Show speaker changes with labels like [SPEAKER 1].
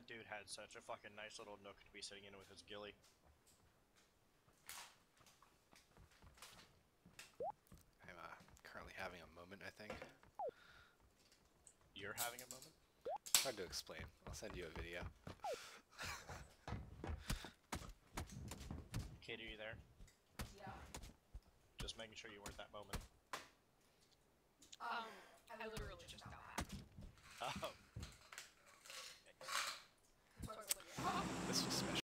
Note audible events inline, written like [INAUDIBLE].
[SPEAKER 1] That dude had such a fucking nice little nook to be sitting in with his ghillie.
[SPEAKER 2] I'm uh, currently having a moment, I think.
[SPEAKER 1] You're having a moment?
[SPEAKER 2] Hard to explain. I'll send you a video. [LAUGHS]
[SPEAKER 1] Kate, are you there?
[SPEAKER 3] Yeah.
[SPEAKER 1] Just making sure you weren't that moment.
[SPEAKER 3] Um, I literally